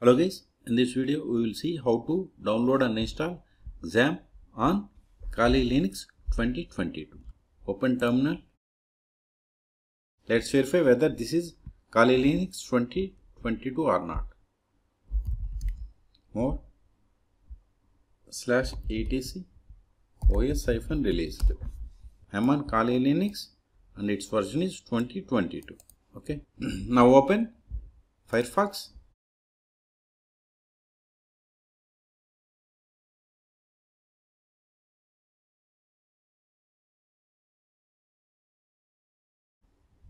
Hello guys, in this video we will see how to download and install XAMPP on Kali Linux 2022. Open terminal. Let's verify whether this is Kali Linux 2022 or not. More slash etc os hyphen released. I'm on Kali Linux and its version is 2022. Okay. now open Firefox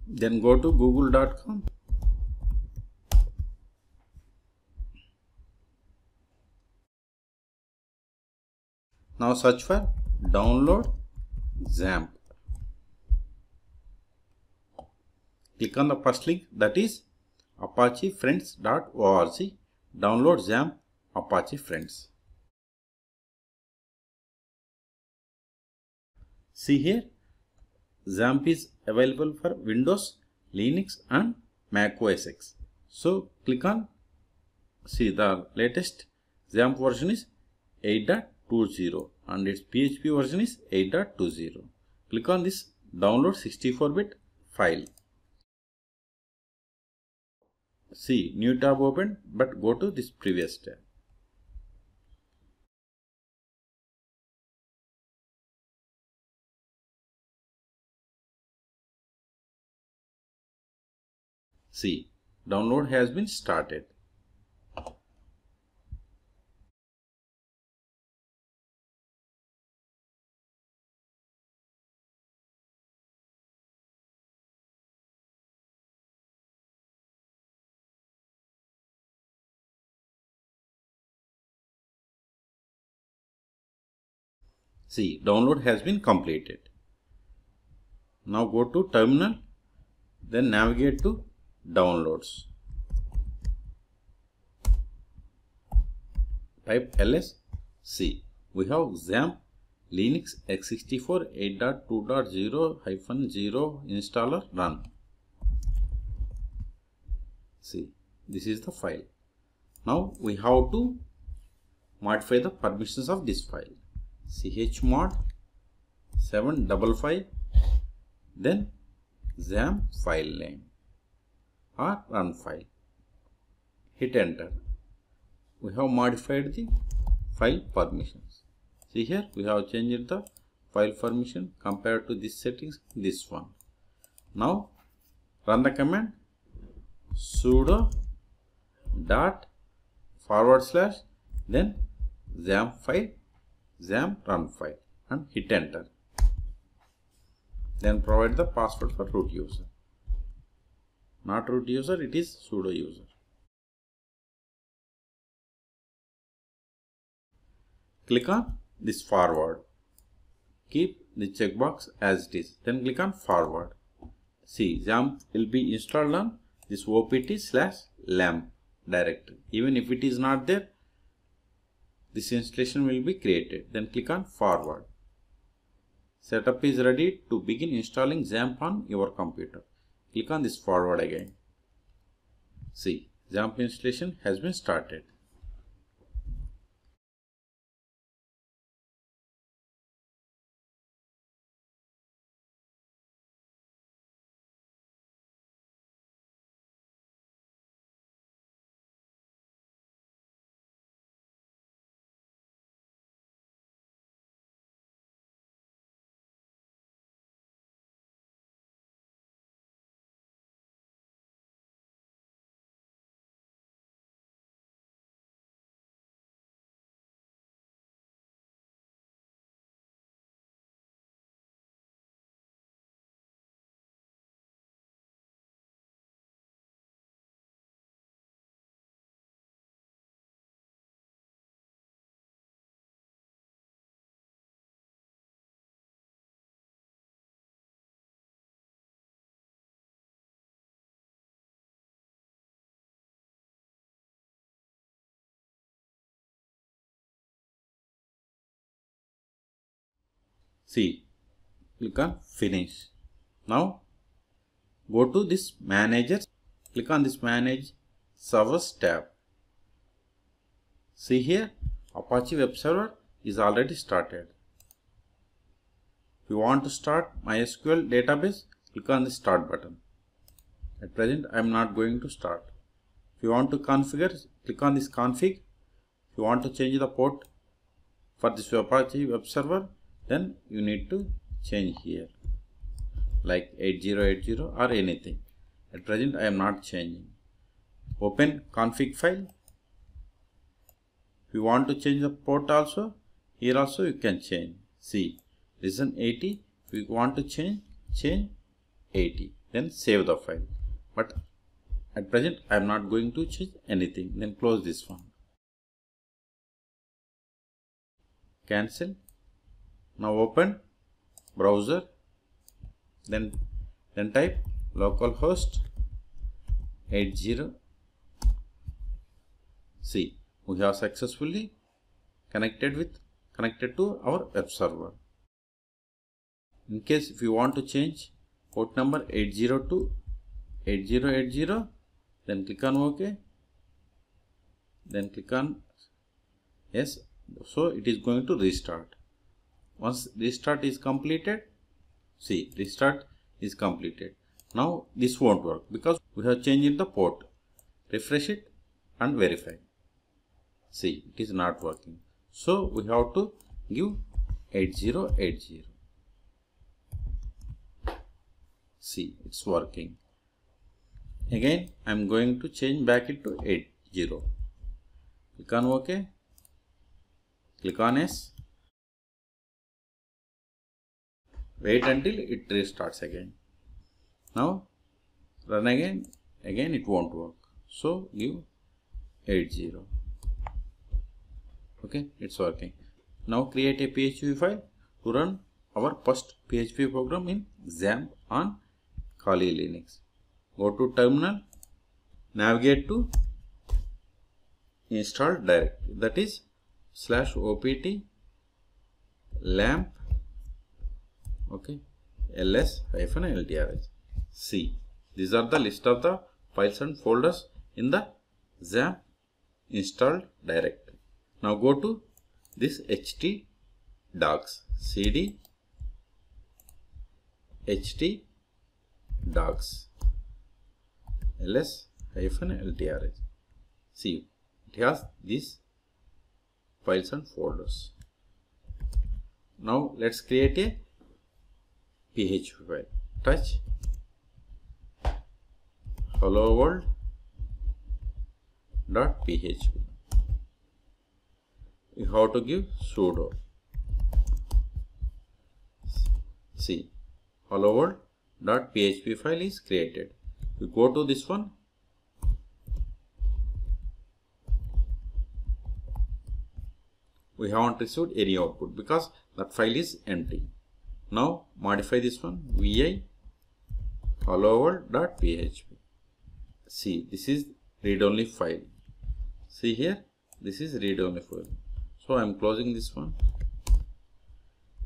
then go to google.com now search for download XAMPP. Click on the first link that is apachefriends.org download XAMPP apache friends. See here XAMPP is available for Windows, Linux and Mac OS X. So click on see the latest XAMPP version is 8.20 and its PHP version is 8.20. Click on this download 64-bit file. See new tab open but go to this previous tab. See, download has been started. See, download has been completed. Now go to terminal, then navigate to downloads. Type ls c. We have XAMPP Linux x64 8.2.0-0 installer run. See, this is the file. Now we have to modify the permissions of this file. chmod 755 then XAMPP file name or run file. Hit enter. We have modified the file permissions. See here we have changed the file permission compared to this settings this one. Now run the command sudo dot forward slash then XAMPP file XAMPP run file and hit enter. Then provide the password for root user not root user it is sudo user. Click on this forward. Keep the checkbox as it is. Then click on forward. See XAMPP will be installed on this opt slash lampp directory. Even if it is not there this installation will be created. Then click on forward. Setup is ready to begin installing XAMPP on your computer click on this forward again. See, XAMPP installation has been started. See, click on finish. Now go to this manager, click on this manage servers tab. See here, Apache web server is already started. If you want to start MySQL database, click on the start button. At present, I am not going to start. If you want to configure, click on this config. If you want to change the port for this Apache web server, then you need to change here like 8080 or anything. At present, I am not changing. Open config file. If you want to change the port also, here also you can change. See, listen 80. If you want to change, change 80. Then save the file. But at present, I am not going to change anything. Then close this one. Cancel. Now open browser. Then then type localhost 80 see we have successfully connected with connected to our web server. In case if you want to change port number 802 8080 then click on ok. Then click on yes so it is going to restart once restart is completed see restart is completed now this won't work because we have changed the port. Refresh it and verify. See, it is not working. So we have to give 8080. See, it's working. Again, I am going to change back it to 80. Click on OK. Click on S. Wait until it restarts again. Now run again, again it won't work. So give 80. Okay, it's working. Now create a PHP file to run our first PHP program in XAMPP on Kali Linux. Go to terminal, navigate to install directory that is slash opt lampp okay ls hyphen ltrh C. These are the list of the files and folders in the XAMPP installed directory. Now go to this ht docs cd ht docs ls hyphen ltrh. See, it has these files and folders. Now let's create a PHP. Touch. Hello world. Dot php have to give sudo. See hello world. Dot php file is created. You go to this one. We haven't received any output because that file is empty now modify this one. Vi hello world dot php see this is read only file. See here? This is read only file. So i am closing this one.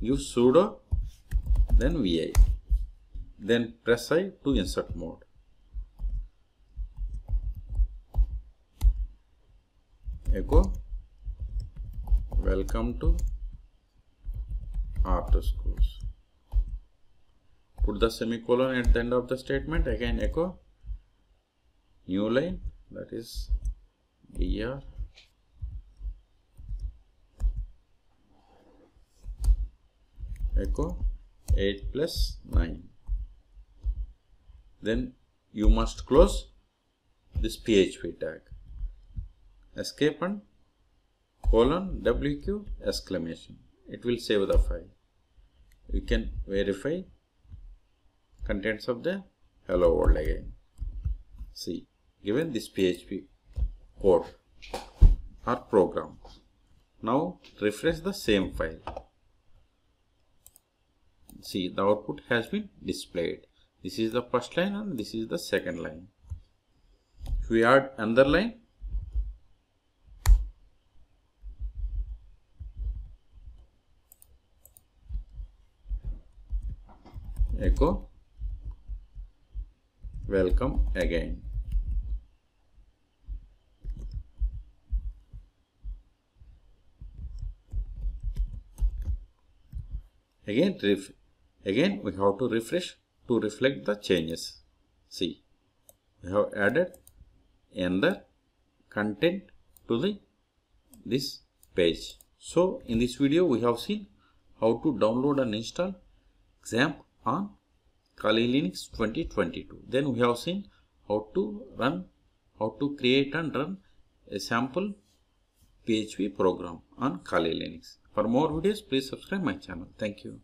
Use sudo then vi then press i to insert mode. Echo. Welcome to r2schools put the semicolon at the end of the statement. Again echo. New line that is br echo 8 plus 9 then you must close this php tag. Escape and colon wq exclamation. It will save the file. You can verify contents of the hello world again see given this PHP code or program. Now refresh the same file. See the output has been displayed. This is the first line and this is the second line. If we add another line, echo Welcome again. Again, ref again we have to refresh to reflect the changes. See, we have added another content to the this page. So in this video we have seen how to download and install XAMPP on Kali Linux 2022 then we have seen how to run how to create and run a sample PHP program on Kali Linux. For more videos please subscribe my channel. Thank you